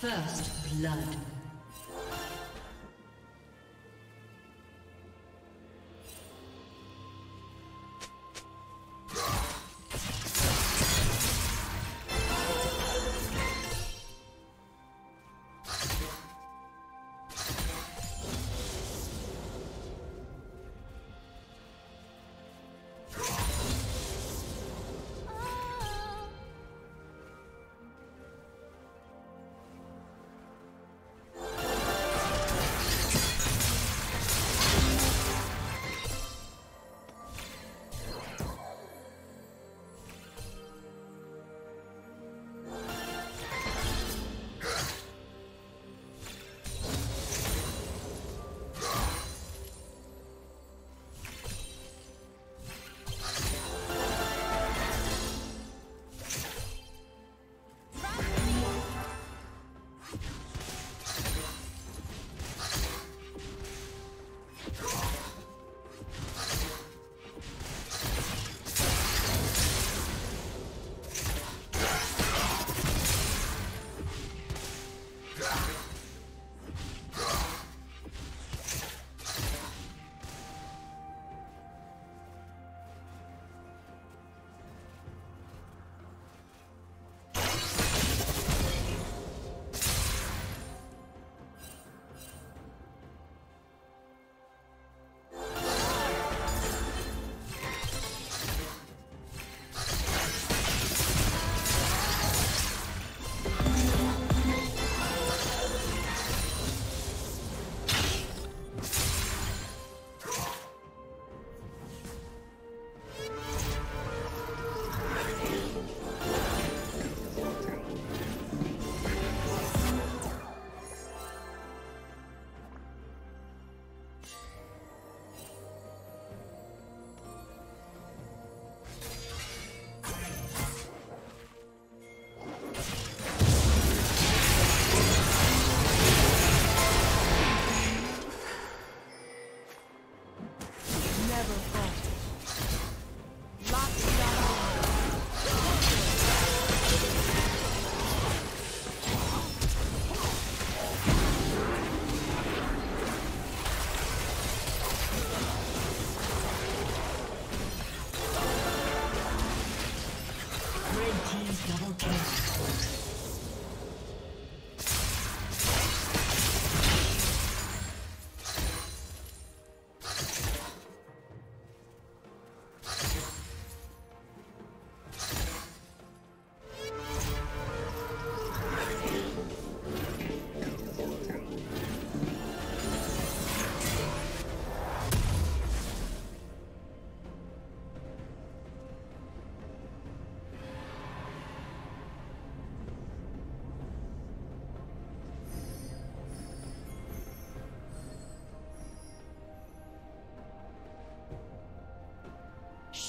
First blood.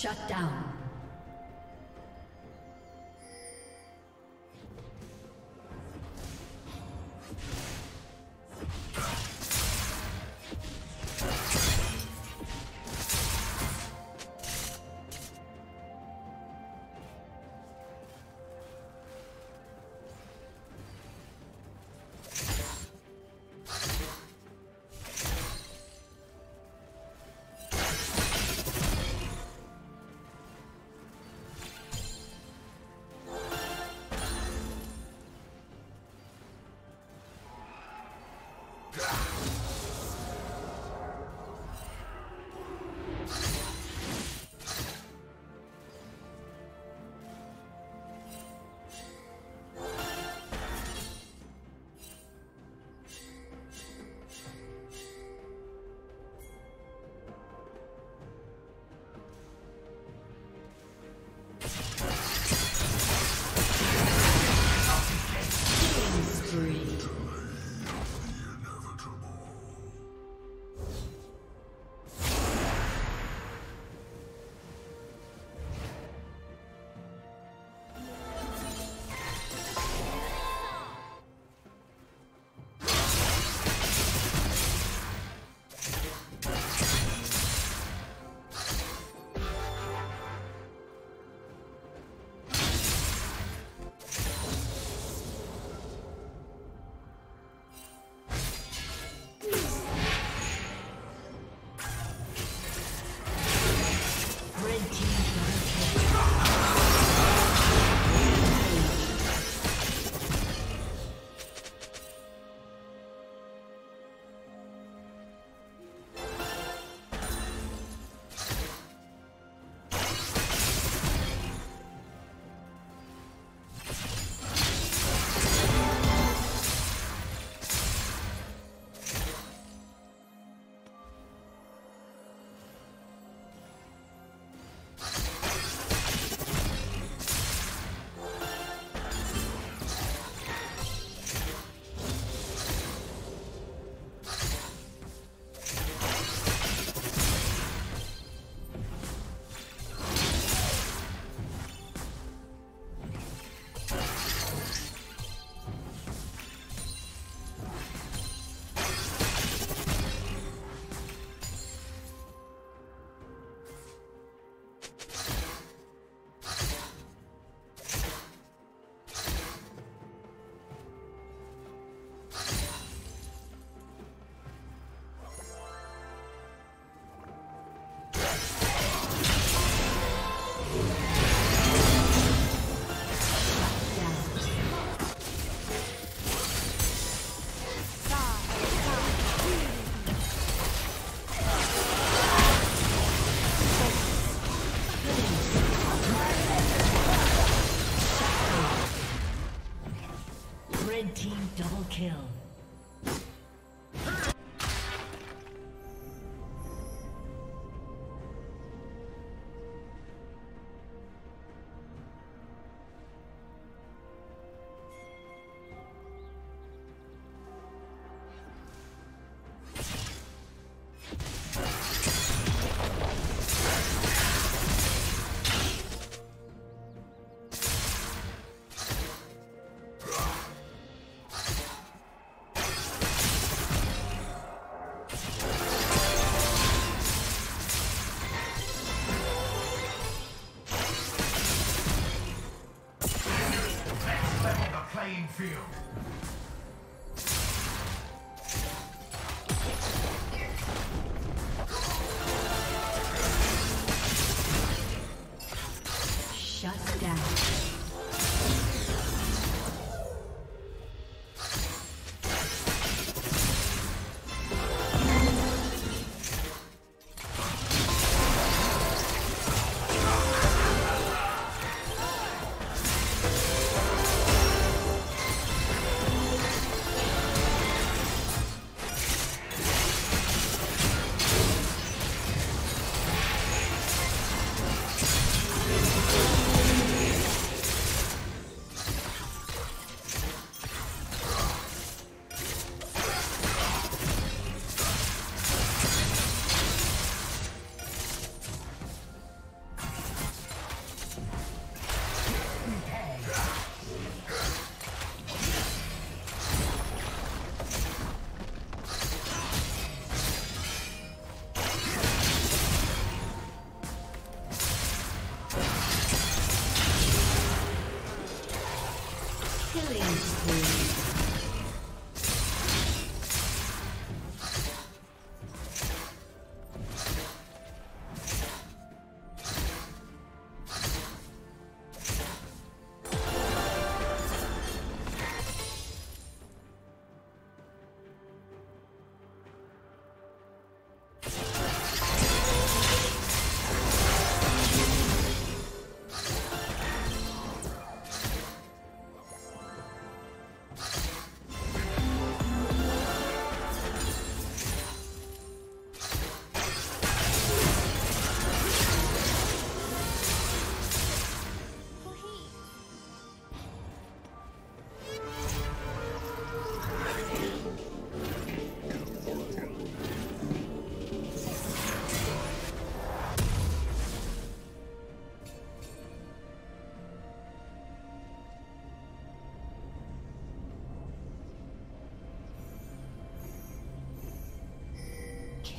Shut down. Gah!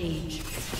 Rampage.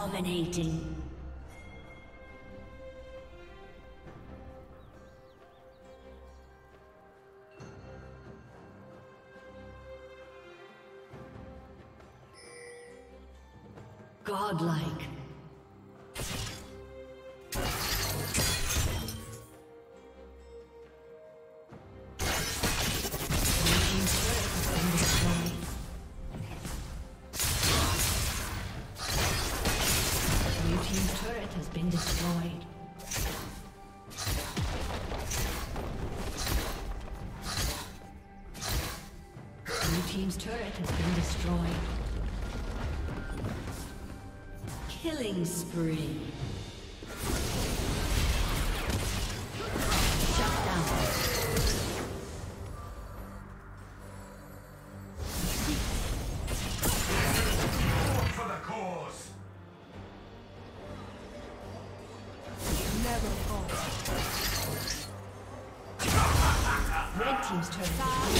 Dominating. Killing spree. Shut down. For the cause! Never fall. Red Team's turn.